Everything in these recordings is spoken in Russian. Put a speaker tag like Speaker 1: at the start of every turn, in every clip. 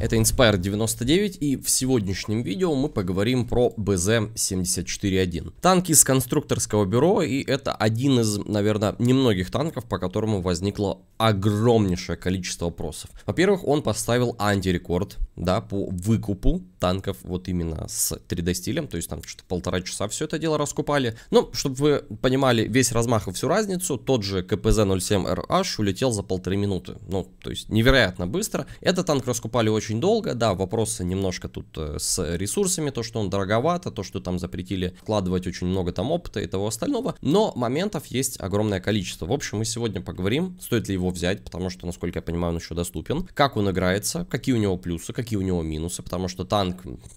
Speaker 1: Это Inspire 99 и в сегодняшнем видео мы поговорим про BZ-74-1. Танк из конструкторского бюро и это один из, наверное, немногих танков, по которому возникло огромнейшее количество вопросов. Во-первых, он поставил антирекорд, да, по выкупу танков вот именно с 3D стилем, то есть там что-то полтора часа все это дело раскупали. Ну, чтобы вы понимали весь размах и всю разницу, тот же КПЗ-07RH улетел за полторы минуты. Ну, то есть невероятно быстро. Этот танк раскупали очень очень долго. Да, вопросы немножко тут э, с ресурсами, то, что он дороговато, то, что там запретили вкладывать очень много там опыта и того остального. Но моментов есть огромное количество. В общем, мы сегодня поговорим, стоит ли его взять, потому что, насколько я понимаю, он еще доступен. Как он играется, какие у него плюсы, какие у него минусы, потому что танк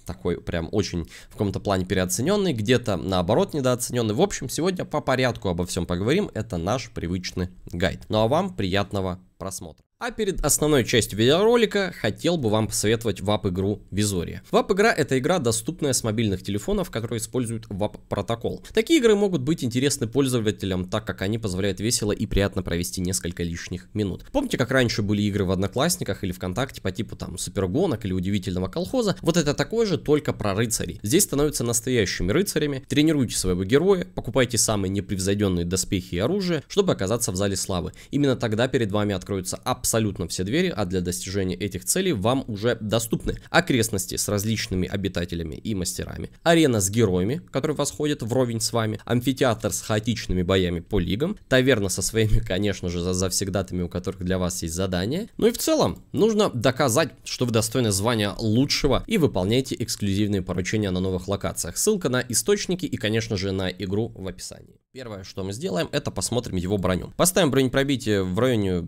Speaker 1: такой прям очень в каком-то плане переоцененный, где-то наоборот недооцененный. В общем, сегодня по порядку обо всем поговорим. Это наш привычный гайд. Ну а вам приятного просмотра. А перед основной частью видеоролика хотел бы вам посоветовать вап-игру Визория. Вап-игра это игра, доступная с мобильных телефонов, которые используют вап-протокол. Такие игры могут быть интересны пользователям, так как они позволяют весело и приятно провести несколько лишних минут. Помните, как раньше были игры в Одноклассниках или ВКонтакте по типу там Супергонок или Удивительного колхоза? Вот это такое же, только про рыцарей. Здесь становятся настоящими рыцарями, тренируйте своего героя, покупайте самые непревзойденные доспехи и оружие, чтобы оказаться в зале славы. Именно тогда перед вами откроются абсолютно абсолютно все двери, а для достижения этих целей вам уже доступны окрестности с различными обитателями и мастерами, арена с героями, которые восходят вровень с вами, амфитеатр с хаотичными боями по лигам, таверна со своими, конечно же, за завсегдатами, у которых для вас есть задания. Ну и в целом, нужно доказать, что вы достойны звания лучшего и выполняете эксклюзивные поручения на новых локациях. Ссылка на источники и, конечно же, на игру в описании. Первое, что мы сделаем, это посмотрим его броню. Поставим бронепробитие в районе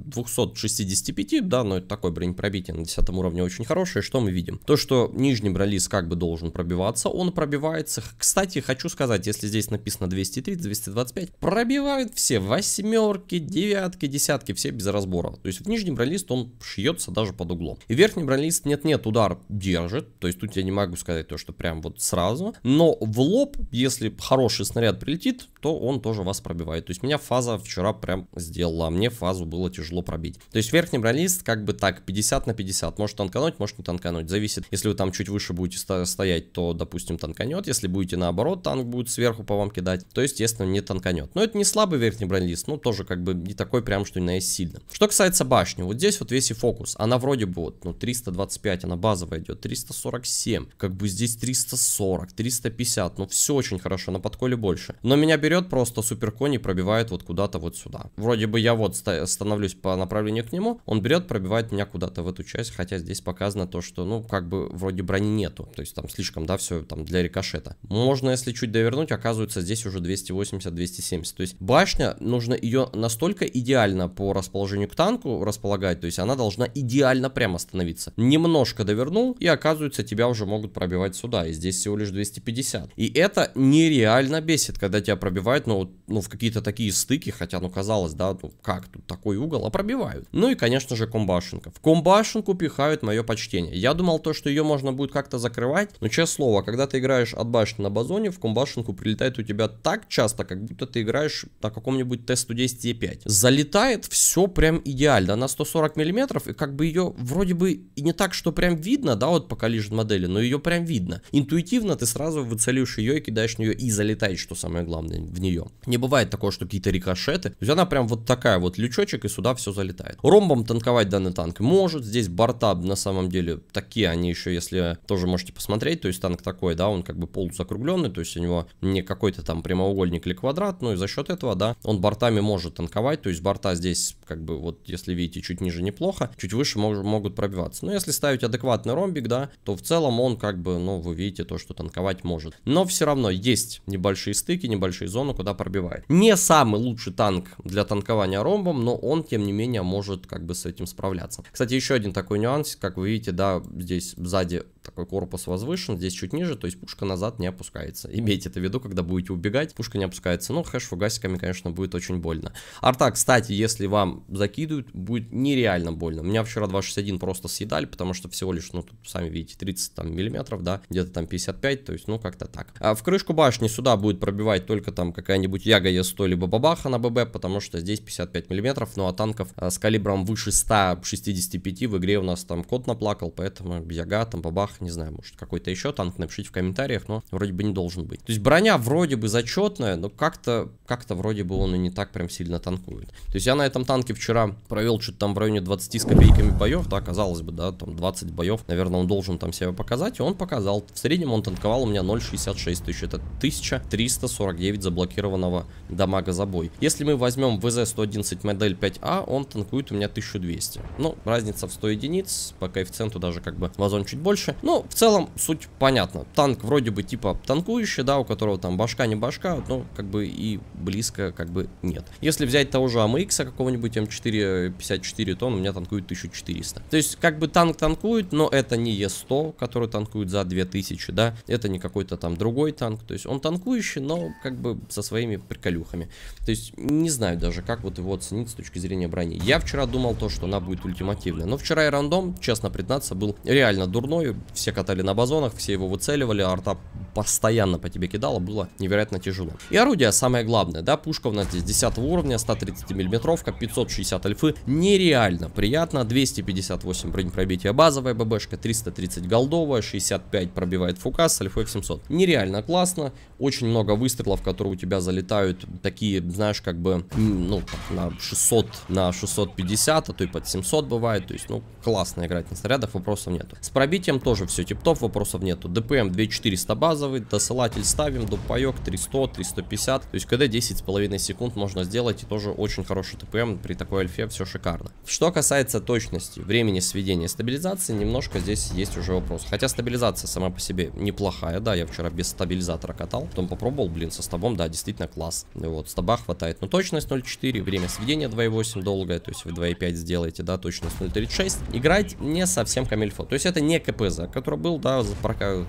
Speaker 1: 265, да, но это такое бронепробитие на 10 уровне очень хорошее. Что мы видим? То, что нижний бронелист как бы должен пробиваться, он пробивается. Кстати, хочу сказать, если здесь написано 230, 225, пробивают все восьмерки, девятки, десятки, все без разбора. То есть в нижний бронелист он шьется даже под углом. И верхний бронелист нет-нет, удар держит. То есть тут я не могу сказать то, что прям вот сразу. Но в лоб, если хороший снаряд прилетит, то он тоже вас пробивает. То есть меня фаза вчера прям сделала, а мне фазу было тяжело пробить. То есть верхний бронелист как бы так 50 на 50. Может танкануть, может не танкануть. Зависит. Если вы там чуть выше будете стоять, то, допустим, танканет. Если будете наоборот, танк будет сверху по вам кидать, то, естественно, не танканет. Но это не слабый верхний бронелист, ну тоже как бы не такой прям, что на сильно. Что касается башни, вот здесь вот весь и фокус. Она вроде бы вот, ну 325, она базовая идет, 347. Как бы здесь 340, 350, ну все очень хорошо, на подколе больше. Но меня берет просто суперкони пробивает вот куда-то вот сюда. Вроде бы я вот становлюсь по направлению к нему, он берет, пробивает меня куда-то в эту часть, хотя здесь показано то, что, ну, как бы вроде брони нету, то есть там слишком, да, все там для рикошета. Можно, если чуть довернуть, оказывается, здесь уже 280-270, то есть башня, нужно ее настолько идеально по расположению к танку располагать, то есть она должна идеально прямо становиться. Немножко довернул, и оказывается, тебя уже могут пробивать сюда, и здесь всего лишь 250. И это нереально бесит, когда тебя пробивают ну, ну, в какие-то такие стыки, хотя, ну, казалось, да, ну, как тут такой угол, а пробивают. Ну и, конечно же, комбашенка. В комбашенку пихают мое почтение. Я думал то, что ее можно будет как-то закрывать, но, честное слово, когда ты играешь от башни на базоне, в комбашенку прилетает у тебя так часто, как будто ты играешь на каком-нибудь Т-110Е5. Залетает все прям идеально, на 140 миллиметров, и как бы ее вроде бы и не так, что прям видно, да, вот по collision модели, но ее прям видно. Интуитивно ты сразу выцеливаешь ее и кидаешь в нее и залетаешь, что самое главное в нее. Не бывает такого, что какие-то рикошеты. То есть она прям вот такая вот лючочек, и сюда все залетает. Ромбом танковать данный танк может. Здесь борта на самом деле такие, они еще, если тоже можете посмотреть, то есть танк такой, да, он как бы полузакругленный, то есть у него не какой-то там прямоугольник или квадрат, ну и за счет этого, да, он бортами может танковать, то есть борта здесь как бы вот, если видите, чуть ниже неплохо, чуть выше мож, могут пробиваться. Но если ставить адекватный ромбик, да, то в целом он как бы, ну, вы видите то, что танковать может. Но все равно есть небольшие стыки, небольшие зону, куда пробивает. Не самый лучший танк для танкования ромбом, но он, тем не менее, может как бы с этим справляться. Кстати, еще один такой нюанс, как вы видите, да, здесь сзади такой корпус возвышен, здесь чуть ниже, то есть пушка назад не опускается. Имейте это в виду, когда будете убегать, пушка не опускается. Ну, хэш фугасиками, конечно, будет очень больно. Арта, кстати, если вам закидывают, будет нереально больно. У меня вчера 261 просто съедали, потому что всего лишь, ну, тут, сами видите, 30 там, миллиметров, да, где-то там 55, то есть, ну, как-то так. А в крышку башни сюда будет пробивать только там какая-нибудь Яга Е100 либо Бабаха на ББ, потому что здесь 55 миллиметров, ну, а танков а, с калибром выше 165 в игре у нас там кот наплакал, поэтому Яга, там Бабах, не знаю, может какой-то еще танк, напишите в комментариях, но вроде бы не должен быть. То есть броня вроде бы зачетная, но как-то как-то вроде бы он и не так прям сильно танкует. То есть я на этом танке вчера провел что-то там в районе 20 с копейками боев, да, казалось бы, да, там 20 боев, наверное, он должен там себя показать, и он показал. В среднем он танковал у меня 0.66 тысяч, это 1349 заблокированного дамага за бой. Если мы возьмем ВЗ-111 модель 5А, он танкует у меня 1200. Ну, разница в 100 единиц, по коэффициенту даже как бы вазон чуть больше. Ну, в целом, суть понятна. Танк вроде бы типа танкующий, да, у которого там башка не башка, но как бы и близко как бы нет. Если взять того же AMX какого-нибудь М454, то он у меня танкует 1400. То есть как бы танк танкует, но это не Е100, который танкует за 2000, да, это не какой-то там другой танк, то есть он танкующий, но как бы со своими приколюхами. То есть не знаю даже, как вот его оценить с точки зрения брони. Я вчера думал то, что она будет ультимативная, но вчера и рандом, честно признаться, был реально дурной, все катали на базонах, все его выцеливали, арта постоянно по тебе кидала, было невероятно тяжело. И орудие самое главное, да, пушка у нас здесь 10 уровня, 130 миллиметровка, 560 альфы, нереально приятно, 258 бронепробития базовая ББшка, 330 голдовая, 65 пробивает фугас с альфой в 700. Нереально классно, очень много выстрелов, которые у тебя залетают, такие, знаешь, как бы, ну, на 600, на 650, а то и под 700 бывает, то есть, ну, классно играть на снарядах, вопросов нету. С пробитием тоже все тип-топ, вопросов нету. ДПМ 2400 базовый, досылатель ставим, допаек 300, 350, то есть КД 10,5 секунд можно сделать, и тоже очень хороший ТПМ, при такой альфе все шикарно. Что касается точности, времени сведения стабилизации, немножко здесь есть уже вопрос. Хотя стабилизация сама по себе неплохая, да, я вчера без стабилизатора катал, потом попробовал, блин, со стабом, да, действительно класс. Вот, стаба хватает, но точность 0.4, время сведения 2.8 долгое, то есть вы 2.5 сделаете, да, точность 0.36. Играть не совсем камильфо, то есть это не КПЗ, который был, да,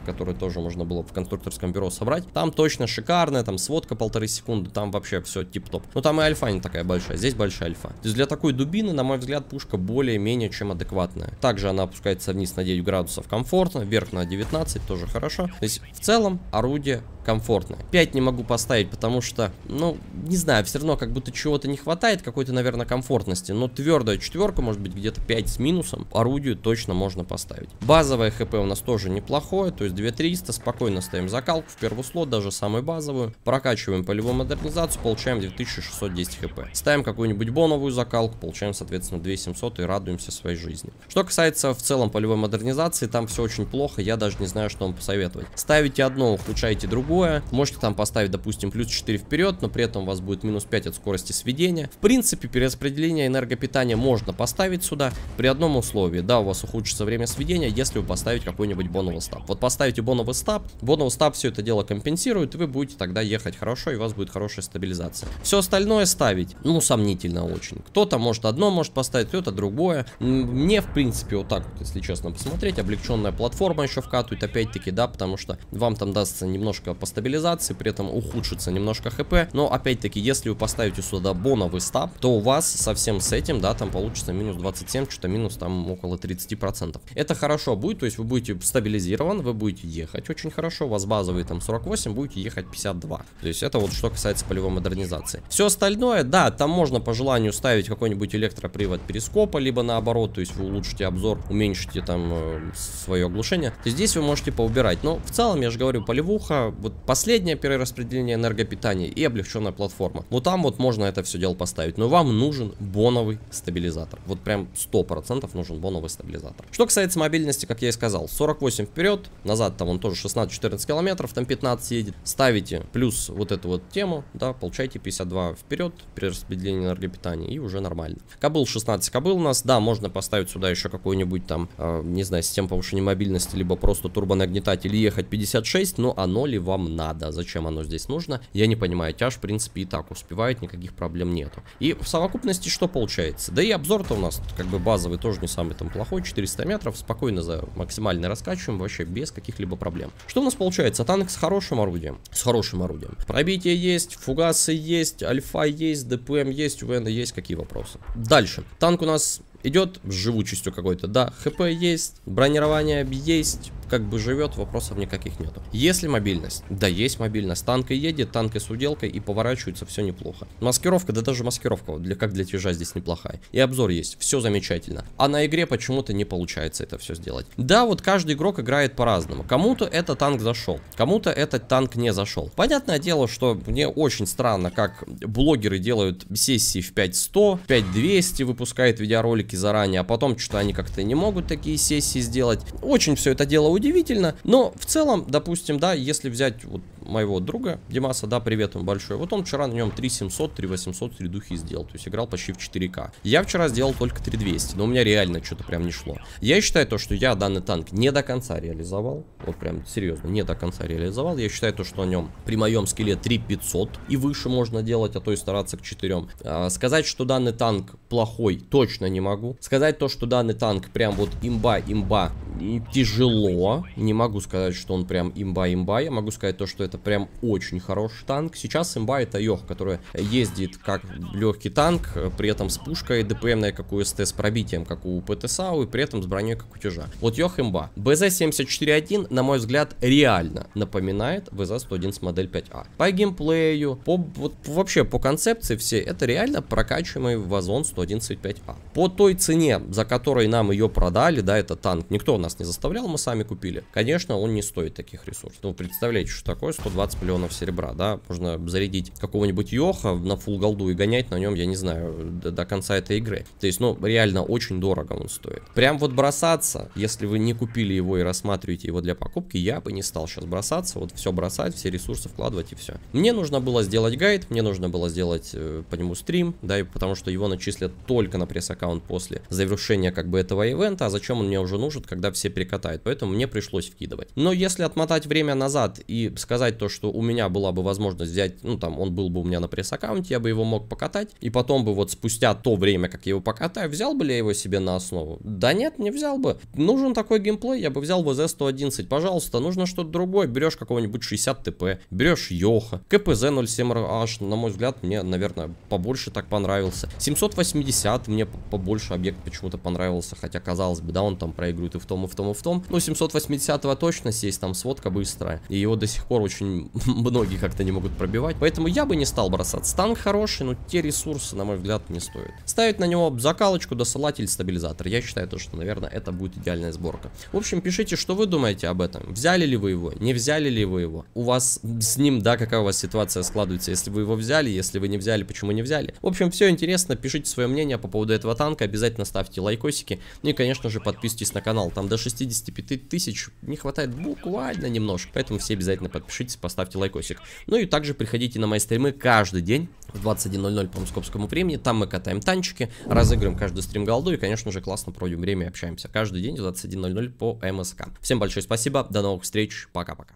Speaker 1: который тоже можно было в конструкторском бюро собрать. Там точно шикарная, там сводка полторы секунды, там вообще все тип-топ. Но там и альфа не такая большая, здесь большая альфа. То есть для такой дубины, на мой взгляд, пушка более-менее чем адекватная. Также она опускается вниз на 9 градусов комфортно, вверх на 19 тоже хорошо. То есть в целом орудие комфортное. 5 не могу поставить, потому что, ну, не знаю, все равно как будто чего-то не хватает, какой-то, наверное, комфортности. Но твердая четверка, может быть, где-то 5 с минусом, орудию точно можно поставить. Базовое хп у нас тоже неплохое, то есть 2300, спокойно ставим закалку в первый слот, даже самую базовую. Прокачиваем полевую модернизацию, получаем 2610 хп. Ставим какую-нибудь боновую закалку, получаем, соответственно, 2700 и радуемся своей жизни. Что касается в целом полевой модернизации, там все очень плохо, я даже не знаю, что вам посоветовать. Ставите одно, ухудшаете другое, другое. Можете там поставить, допустим, плюс 4 вперед, но при этом у вас будет минус 5 от скорости сведения. В принципе, перераспределение энергопитания можно поставить сюда при одном условии. Да, у вас ухудшится время сведения, если вы поставите какой-нибудь боновый стаб. Вот поставите боновый стаб, боновый стаб все это дело компенсирует, и вы будете тогда ехать хорошо, и у вас будет хорошая стабилизация. Все остальное ставить, ну, сомнительно очень. Кто-то может одно может поставить, кто-то другое. Мне, в принципе, вот так если честно посмотреть, облегченная платформа еще вкатывает, опять-таки, да, потому что вам там дастся немножко по стабилизации, при этом ухудшится немножко хп. Но опять-таки, если вы поставите сюда боновый стаб, то у вас совсем с этим, да, там получится минус 27, что-то минус там около 30%. Это хорошо будет, то есть вы будете стабилизирован, вы будете ехать очень хорошо, у вас базовый там 48, будете ехать 52. То есть это вот что касается полевой модернизации. Все остальное, да, там можно по желанию ставить какой-нибудь электропривод перископа, либо наоборот, то есть вы улучшите обзор, уменьшите там э, свое оглушение. То здесь вы можете поубирать. Но в целом, я же говорю, полевуха, вот последнее перераспределение энергопитания и облегченная платформа. Вот там вот можно это все дело поставить. Но вам нужен боновый стабилизатор. Вот прям 100% нужен боновый стабилизатор. Что касается мобильности, как я и сказал, 48 вперед, назад там он тоже 16-14 километров, там 15 едет. Ставите плюс вот эту вот тему, да, получаете 52 вперед, перераспределение энергопитания и уже нормально. Кабыл 16 кабыл у нас, да, можно поставить сюда еще какой-нибудь там, э, не знаю, систему повышения мобильности, либо просто турбонагнетатель и ехать 56, но оно ли вам надо, зачем оно здесь нужно, я не понимаю. Тяж, в принципе, и так успевает, никаких проблем нету. И в совокупности что получается? Да и обзор-то у нас как бы базовый тоже не самый там плохой, 400 метров, спокойно за максимально раскачиваем, вообще без каких-либо проблем. Что у нас получается? Танк с хорошим орудием, с хорошим орудием. Пробитие есть, фугасы есть, альфа есть, ДПМ есть, УВН есть, какие вопросы? Дальше. Танк у нас идет с живучестью какой-то, да, хп есть, бронирование есть, как бы живет, вопросов никаких нету. Если мобильность, да, есть мобильность, танк и едет, танк с уделкой, и поворачивается все неплохо. Маскировка, да даже маскировка, для, как для тяжа здесь неплохая. И обзор есть, все замечательно. А на игре почему-то не получается это все сделать. Да, вот каждый игрок играет по-разному. Кому-то этот танк зашел, кому-то этот танк не зашел. Понятное дело, что мне очень странно, как блогеры делают сессии в 5100, 5200, выпускают видеоролики заранее, а потом что-то они как-то не могут такие сессии сделать. Очень все это дело удивительно, но в целом, допустим, да, если взять вот моего друга Димаса, да, привет ему большой, вот он вчера на нем 3700, 3800 3 сделал, то есть играл почти в 4К. Я вчера сделал только 3200, но у меня реально что-то прям не шло. Я считаю то, что я данный танк не до конца реализовал, вот прям серьезно, не до конца реализовал. Я считаю то, что на нем при моем скеле 3500 и выше можно делать, а то и стараться к 4. А, сказать, что данный танк плохой, точно не могу. Сказать то, что данный танк прям вот имба-имба тяжело. Не могу сказать, что он прям имба-имба. Я могу сказать то, что это прям очень хороший танк. Сейчас имба это Йох, который ездит как легкий танк, при этом с пушкой ДПМной, как у СТ, с пробитием, как у ПТСАУ, и при этом с броней, как у Тяжа. Вот Йох имба. БЗ-74-1, на мой взгляд, реально напоминает ВЗ-111 модель 5А. По геймплею, по, вот, вообще по концепции все, это реально прокачиваемый вазон 111.5А. По той цене, за которой нам ее продали, да, это танк, никто нас не заставлял, мы сами купили. Конечно, он не стоит таких ресурсов. Ну, представляете, что такое 120 миллионов серебра, да? Можно зарядить какого-нибудь Йоха на full голду и гонять на нем, я не знаю, до, до конца этой игры. То есть, ну, реально очень дорого он стоит. Прям вот бросаться, если вы не купили его и рассматриваете его для покупки, я бы не стал сейчас бросаться, вот все бросать, все ресурсы вкладывать и все. Мне нужно было сделать гайд, мне нужно было сделать э, по нему стрим, да, и потому что его начислят только на пресс-аккаунт после завершения как бы этого ивента, а зачем он мне уже нужен, когда все перекатают, поэтому мне пришлось вкидывать. Но если отмотать время назад и сказать то, что у меня была бы возможность взять, ну там он был бы у меня на пресс-аккаунте, я бы его мог покатать, и потом бы вот спустя то время, как я его покатаю, взял бы ли я его себе на основу? Да нет, не взял бы. Нужен такой геймплей, я бы взял ВЗ-111, пожалуйста, нужно что-то другое, берешь какого-нибудь 60 ТП, берешь Йоха, КПЗ 07H, на мой взгляд, мне, наверное, побольше так понравился. 780 мне побольше объект почему-то понравился, хотя казалось бы, да, он там проигрывает и в том, и в том, и в том. Ну, 780 точно есть, там сводка быстрая, и его до сих пор очень многие как-то не могут пробивать, поэтому я бы не стал бросаться. Танк хороший, но те ресурсы, на мой взгляд, не стоят. Ставить на него закалочку, досылатель, стабилизатор. Я считаю то, что, наверное, это будет идеальная сборка. В общем, пишите, что вы думаете об этом. Взяли ли вы его, не взяли ли вы его? У вас с ним, да, какая у вас ситуация складывается, если вы его взяли, если вы не взяли, почему не взяли. В общем, все интересно, пишите свое мнение по поводу этого танка, обязательно ставьте лайкосики, ну и, конечно же, подписывайтесь на канал, там до 65 тысяч не хватает буквально немножко, поэтому все обязательно подпишитесь, поставьте лайкосик. Ну и также приходите на мои стримы каждый день в 21.00 по московскому времени, там мы катаем танчики, разыгрываем каждый стрим голду и, конечно же, классно проводим время и общаемся каждый день в 21.00 по МСК. Всем большое спасибо, до новых встреч, пока-пока.